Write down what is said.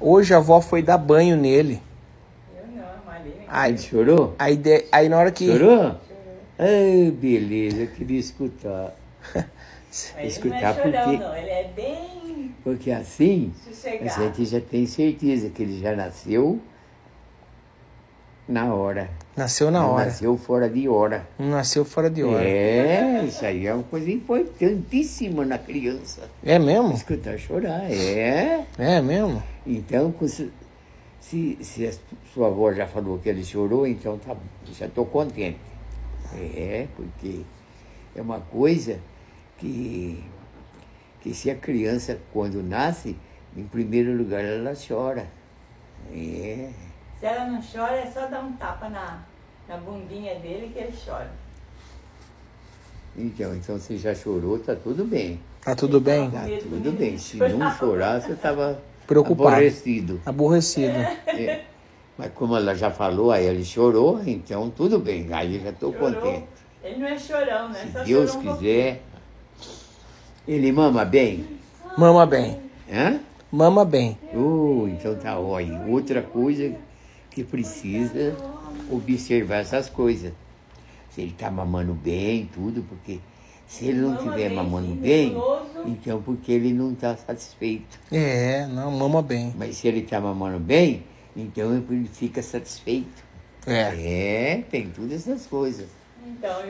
Hoje a avó foi dar banho nele. Eu não, a. Aí, Ele chorou? aí, de- aí na hora que. Chorou? Ai, beleza, eu queria escutar. Mas ele não é escutar chorão, porque- não. Ele é bem Porque assim, a sossegado. gente já tem certeza que ele já nasceu na hora. Nasceu na Não hora. Nasceu fora de hora. Nasceu fora de hora. É, isso aí é uma coisa importantíssima na criança. É mesmo? Escutar chorar, é. É mesmo? Então, se, se, se a sua avó já falou que ele chorou, então tá, já estou contente. É, porque é uma coisa que, que se a criança, quando nasce, em primeiro lugar ela chora. É. Se ela não chora, é só dar um tapa na, na bundinha dele que ele chora. Então, então você já chorou, tá tudo bem. Tá tudo bem? Tá tudo bem. Se não chorar, você estava Preocupado. aborrecido. Aborrecido. É. Mas como ela já falou, aí ele chorou, então tudo bem. Aí eu já estou contente. Ele não é chorão, né? Se Só Deus um quiser. Ele mama bem? Mama bem. Hã? Mama bem. Oh, então tá ótimo. Outra coisa que precisa observar essas coisas. Se ele tá mamando bem, tudo, porque se ele não Mama bem, mamando bem, então porque ele não está satisfeito. É, não, mama bem. Mas se ele tá mamando bem, então ele fica satisfeito. É. É, tem todas essas coisas. Então, eu